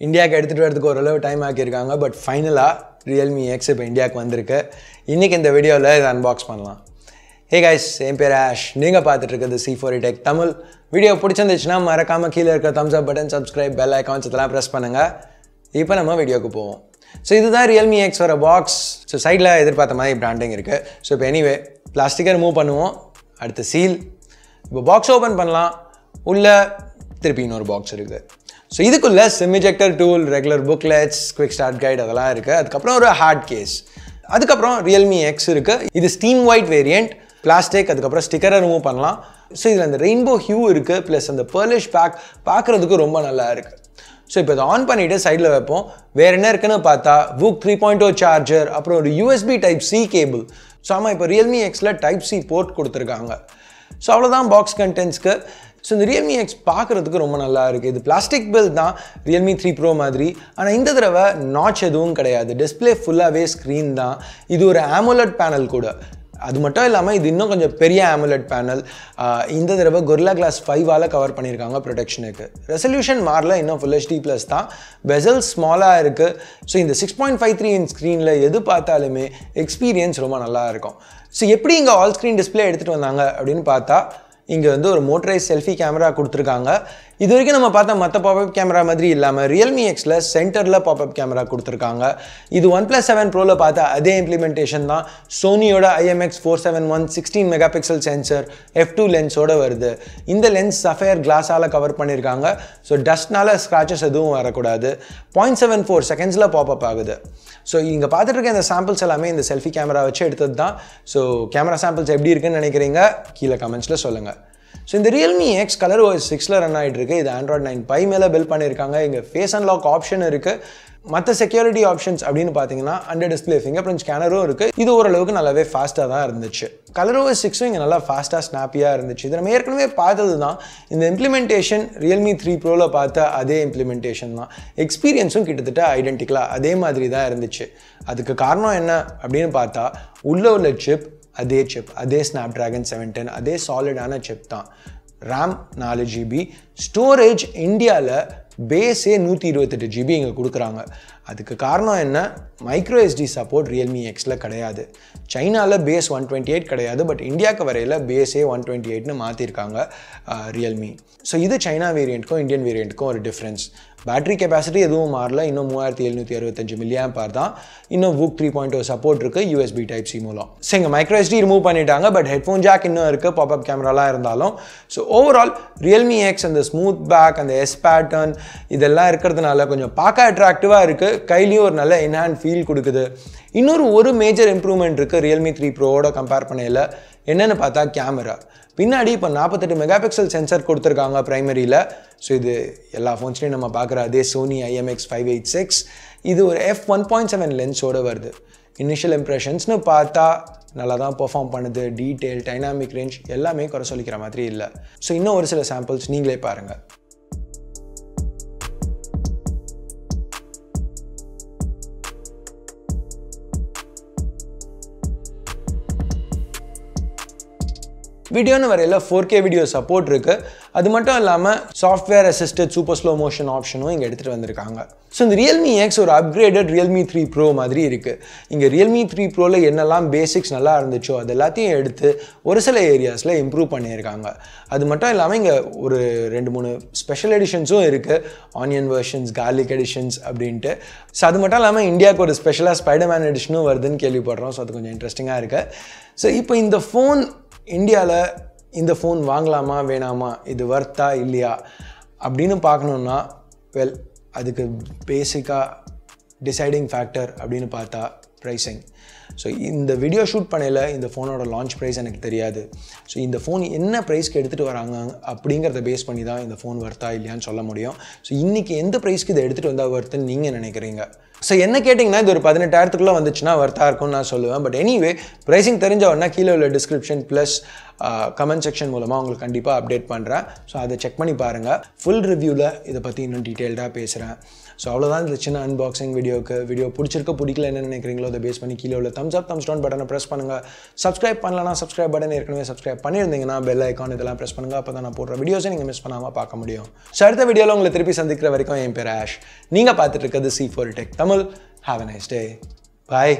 இந்தியாவுக்கு எடுத்துகிட்டு வரதுக்கு ஓரளவு டைம் ஆக்கியிருக்காங்க பட் ஃபைனலாக ரியல்மி எக்ஸ் இப்போ இந்தியாவுக்கு வந்திருக்கு. இன்றைக்கி இந்த வீடியோவில் இதை அன்பாக்ஸ் பண்ணலாம். ஹே கைஸ் என் பேர் ஆஷ் நீங்கள் பார்த்துட்டு இருக்கிறது C four tech e Tamil. Video பிடிச்சிருந்துச்சுன்னா மறக்காமல் கீழே இருக்க thumbs up button subscribe bell icons இதெல்லாம் ப்ரெஸ் பண்ணுங்கள் இப்போ நம்ம வீடியோக்கு போவோம். ஸோ இதுதான் ரியல்மி எக்ஸ் வர பாக்ஸ் ஸோ சைடில் எதிர்பார்த்த மாதிரி பிராண்டிங் இருக்குது ஸோ இப்போ எனிவே பிளாஸ்டிக்கை ரிமூவ் பண்ணுவோம். அடுத்து சீல் இப்போ பாக்ஸ் ஓப்பன் பண்ணலாம். உள்ளே திருப்பி இன்னொரு பாக்ஸ் இருக்குது. ஸோ இதுக்குள்ளே SIM ejector tool regular booklets quick start guide அதெல்லாம் இருக்குது அதுக்கப்புறம் ஒரு ஹார்ட் கேஸ் அதுக்கப்புறம் ரியல்மி எக்ஸ் இருக்குது இது ஸ்டீம் ஒயிட் வேரியண்ட் பிளாஸ்டிக் அதுக்கப்புறம் ஸ்டிக்கரை ரிமூவ் பண்ணலாம். ஸோ இதில் அந்த ரெயின்போ ஹியூ இருக்குது ப்ளஸ் அந்த பர்லிஷ் பேக் பார்க்குறதுக்கு ரொம்ப நல்லா இருக்குது ஸோ இப்போ இதை ஆன் பண்ணிவிட்டு சைடில் வைப்போம். வேறு என்ன இருக்குன்னு பார்த்தா புக் த்ரீ பாயிண்ட் ஓ சார்ஜர் அப்புறம் ஒரு USB type C cable so ஆமாம் இப்போ ரியல்மி எக்ஸில் டைப் சி போர்ட் கொடுத்துருக்காங்க. ஸோ அவ்வளோதான் பாக்ஸ் கண்டென்ட்ஸ்க்கு ஸோ இந்த ரியல்மி எக்ஸ் பார்க்குறதுக்கு ரொம்ப நல்லா இருக்குது இது பிளாஸ்டிக் பில் தான் ரியல்மி த்ரீ ப்ரோ மாதிரி. ஆனால் இந்த தடவை நாட்ச் எதுவும் கிடையாது. டிஸ்பிளே ஃபுல்லாகவே ஸ்க்ரீன் தான். இது ஒரு ஆமோலட் பேனல் கூட. அது மட்டும் இல்லாமல் இது இன்னும் கொஞ்சம் பெரிய ஆமுலட் பேனல் இந்த தடவை கொர்லா கிளாஸ் ஃபைவால் கவர் பண்ணியிருக்காங்க ப்ரொடெக்ஷனுக்கு ரெசல்யூஷன் மாறல இன்னும் ஃபுல் ஹெச்டி ப்ளஸ் தான். பெசல் ஸ்மாலாக இருக்குது ஸோ இந்த six point five three inch ஸ்க்ரீனில் எது பார்த்தாலுமே எக்ஸ்பீரியன்ஸ் ரொம்ப நல்லா இருக்கும். ஸோ எப்படி இங்கே ஆல் ஸ்க்ரீன் டிஸ்பிளே எடுத்துகிட்டு வந்தாங்க அப்படின்னு பார்த்தா இங்கே வந்து ஒரு மோட்டரைஸ் செல்ஃபி கேமரா கொடுத்துருக்காங்க. இது வரைக்கும் நம்ம பார்த்த மற்ற பாப்அப் கேமரா மாதிரி இல்லாமல் ரியல்மி எக்ஸில் சென்டரில் பாப்அப் கேமரா கொடுத்துருக்காங்க. இது ஒன் ப்ளஸ் செவன் ப்ரோவில் பார்த்த அதே இம்ப்ளிமெண்டேஷன் தான். சோனியோட IMX four seven one sixteen mega pixel sensor F two லென்ஸோட வருது. இந்த லென்ஸ் சஃபயர் கிளாஸால் கவர் பண்ணியிருக்காங்க ஸோ டஸ்ட்னால ஸ்க்ராச்சஸ் எதுவும் வரக்கூடாது. பாயிண்ட் செவன் ஃபோர் செகண்ட்ஸில் பாப்அப் ஆகுது. ஸோ இங்கே பார்த்துட்டு இருக்க இந்த சாம்பிள்ஸ் எல்லாமே இந்த செல்ஃபி கேமரா வச்சு எடுத்தது தான் ஸோ கேமரா சாம்பிள்ஸ் எப்படி இருக்குன்னு நினைக்கிறீங்க? கீழே கமெண்ட்ஸில் சொல்லுங்கள் ஸோ இந்த ரியல்மி எக்ஸ் கலர் ஓஎஸ் சிக்ஸில் ரன் ஆகிட்டு இருக்கு. இது ஆண்ட்ராய்ட் நைன் பை மேலே பில் பண்ணியிருக்காங்க. இங்கே ஃபேஸ் லாக் ஆப்ஷன் இருக்குது மற்ற செக்யூரிட்டி ஆப்ஷன்ஸ் அப்படின்னு பார்த்தீங்கன்னா அண்டர் டிஸ்பிளே ஃபிங்கர் பிரிண்ட் ஸ்கேனரும் இருக்குது இது ஓரளவுக்கு நல்லாவே ஃபாஸ்ட்டாக தான் இருந்துச்சு. கலர் ஓஎஸ் சிக்ஸும் இங்கே நல்லா ஃபாஸ்ட்டாக ஸ்னாப்பியாக இருந்துச்சு. இது நம்ம ஏற்கனவே பார்த்தது தான். இந்த இம்ப்ளிமெண்டேஷன் ரியல்மி த்ரீ ப்ரோவில் பார்த்த அதே இம்ப்ளிமெண்டேஷன் தான். எக்ஸ்பீரியன்ஸும் கிட்டத்தட்ட ஐடென்டிக்கலாக அதே மாதிரி தான் இருந்துச்சு. அதுக்கு காரணம் என்ன அப்படின்னு பார்த்தா உள்ளே உள்ள சிப் அதே சிப் அதே ஸ்னாப் ட்ராகன் செவன் டென் அதே சாலிடான சிப் தான். ரேம் நாலு ஜிபி ஸ்டோரேஜ் இந்தியாவில் பேஸே நூற்றி இருபத்தெட்டு ஜிபி இங்கே கொடுக்குறாங்க. அதுக்கு காரணம் என்ன? மைக்ரோ எஸ்டி சப்போர்ட் ரியல்மி எக்ஸில் கிடையாது. சைனாவில் பேஸ் ஒன் டுவெண்ட்டி எயிட் கிடையாது பட் இந்தியாவுக்கு வரையில் பேஸே ஒன் டுவெண்ட்டி எயிட்னு மாற்றிருக்காங்க ரியல்மி ஸோ இது சைனா வேரியண்ட்டுக்கும் இந்தியன் வேரியண்ட்டுக்கும் ஒரு டிஃப்ரென்ஸ் பேட்டரி கெப்பாசிட்டி எதுவும் மாறல. இன்னும் மூவாயிரத்தி எழுநூற்றி அறுபத்தஞ்சு மில்லியம் பார் தான். இன்னும் வூக் த்ரீ பாயிண்ட் ஒரு சப்போர்ட் இருக்குது யூஎஸ்பி டைப் சி மூலம். ஸோ இங்கே மைக்ரோ எஸ்டி ரிமூவ் பண்ணிட்டாங்க பட் ஹெட்ஃபோன் ஜாக் இன்னும் இருக்குது பாப்அப் கேமராலாம் இருந்தாலும். ஸோ ஓவரால் ரியல்மி எக்ஸ் அந்த ஸ்மூத் பேக் அந்த எஸ் பேட்டர்ன் இதெல்லாம் இருக்கிறதுனால கொஞ்சம் பார்க்க அட்ராக்டிவாக இருக்குது கையிலையும் ஒரு நல்ல என்ஹாண்ட் ஃபீல் கொடுக்குது. இன்னொரு ஒரு மேஜர் இம்ப்ரூவ்மெண்ட் இருக்குது ரியல்மி த்ரீ ப்ரோவோட கம்பேர் பண்ணையில். என்னென்னு பார்த்தா கேமரா பின்னாடி இப்போ நாற்பத்தெட்டு மெகா பிக்சல் சென்சர் கொடுத்துருக்காங்க ப்ரைமரியில் ஸோ இது எல்லா ஃபோன்ஸ்லையும் நம்ம பார்க்குற அதே Sony IMX five eight six இது ஒரு எஃப் ஒன் பாயிண்ட் செவன் லென்ஸோடு வருது. இனிஷியல் இம்ப்ரெஷன்ஸ்னு பார்த்தா நல்லா தான் பெர்ஃபார்ம் பண்ணுது. டீட்டெயில் டைனாமிக் ரேஞ்ச் எல்லாமே குறை சொல்லிக்கிற மாதிரி இல்லை. ஸோ இன்னும் ஒரு சில சாம்பிள்ஸ் நீங்களே பாருங்கள் வீடியோன்னு வரையில் ஃபோர் கே வீடியோ சப்போர்ட் இருக்குது அது மட்டும் இல்லாமல் software assisted super slow motion ஆப்ஷனும் இங்கே எடுத்துகிட்டு வந்திருக்காங்க. ஸோ இந்த ரியல்மி எக்ஸ் ஒரு அப்கிரேடட் ரியல்மி த்ரீ ப்ரோ மாதிரி இருக்குது இங்கே ரியல்மி த்ரீ ப்ரோவில் என்னெல்லாம் பேசிக்ஸ் நல்லா இருந்துச்சோ அது எல்லாத்தையும் எடுத்து ஒரு சில ஏரியாஸில் இம்ப்ரூவ் பண்ணியிருக்காங்க. அது மட்டும் இல்லாமல் இங்கே ஒரு ரெண்டு மூணு ஸ்பெஷல் எடிஷன்ஸும் இருக்குது ஆனியன் வெர்ஷன்ஸ் கார்லிக் எடிஷன்ஸ் அப்படின்ட்டு. ஸோ அது மட்டும் இல்லாமல் இந்தியாவுக்கு ஒரு ஸ்பெஷலாக ஸ்பைடர்மேன் எடிஷனும் வருதுன்னு கேள்விப்படுறோம். ஸோ அது கொஞ்சம் இன்ட்ரெஸ்டிங்காக இருக்குது ஸோ இப்போ இந்த ஃபோன் இந்தியாவில் இந்த ஃபோன் வாங்கலாமா வேணாமா இது வர்த்தா இல்லையா அப்படின்னு பார்க்கணுன்னா வெல் அதுக்கு பேசிக்காக டிசைடிங் ஃபேக்டர் அப்படின்னு பார்த்தா ப்ரைஸிங் ஸோ இந்த வீடியோ ஷூட் பண்ணையில் இந்த ஃபோனோட லான்ச் ப்ரைஸ் எனக்கு தெரியாது. ஸோ இந்த ஃபோன் என்ன ப்ரைஸ்க்கு எடுத்துகிட்டு வராங்க அப்படிங்கிறத பேஸ் பண்ணி தான் இந்த ஃபோன் வர்த்தா இல்லையான்னு சொல்ல முடியும். ஸோ இன்றைக்கி எந்த ப்ரைஸ்க்கு இதை எடுத்துகிட்டு வந்தால் வர்த்துன்னு நீங்கள் நினைக்கிறீங்க? ஸோ என்ன கேட்டிங்கன்னா இது ஒரு பதினெட்டாயிரத்துக்குள்ளே வந்துச்சுன்னா வர்த்தாக இருக்கும்னு நான் சொல்லுவேன். பட் எனிவே ப்ரைஸிங் தெரிஞ்ச உடனே கீழே உள்ள டிஸ்கிரிப்ஷன் ப்ளஸ் கமெண்ட் செக்ஷன் மூலமாக உங்களுக்கு கண்டிப்பாக அப்டேட் பண்ணுறேன் ஸோ அதை செக் பண்ணி பாருங்கள் ஃபுல் ரிவ்யூவில் இதை பற்றி இன்னும் டீட்டெயில்டாக பேசுகிறேன் ஸோ அவ்வளோதான் இந்த சின்ன அன்பாக்சிங் வீடியோக்கு வீடியோ பிடிச்சிருக்க பிடிக்கல என்ன நினைக்கிறீங்களோ அதை பேஸ் பண்ணி கீழே உள்ள தம்ஸ் அப் தம்ஸ் டவுன் பட்டனை ப்ரெஸ் பண்ணுங்கள் சப்ஸ்கிரைப் பண்ணலன்னா சப்ஸ்கிரைப் பட்டன் ஏற்கனவே சப்ஸ்கிரைப் பண்ணியிருந்தீங்கன்னா பெல் ஐக்கான் இதெல்லாம் ப்ரெஸ் பண்ணுங்கள் அப்போ தான் நான் போடுற வீடியோஸை நீங்கள் மிஸ் பண்ணாமல் பார்க்க முடியும். ஸோ அடுத்த வீடியோவில் உங்களை திருப்பி சந்திக்கிற வரைக்கும் என் பேர் ஆஷ். நீங்கள் பார்த்துட்டு இருக்கிறது C four tech Tamil. Have a nice day bye